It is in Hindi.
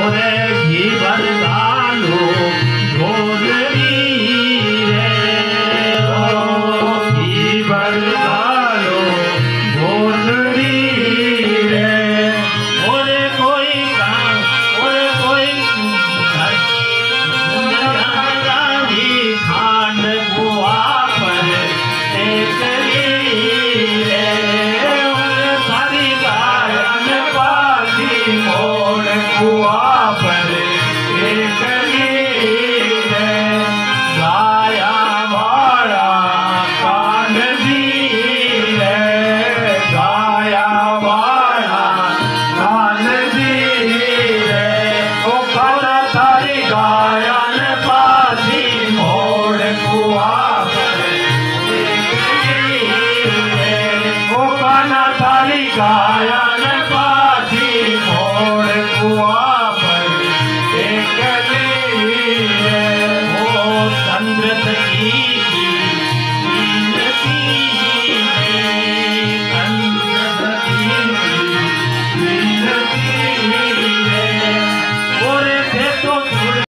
Amen. हुआ पर एक गाया वाड़ा कान जी रे गाया कान जी रे ओ काला गायन पासी मोड़ कुआ पर ओ काला गायन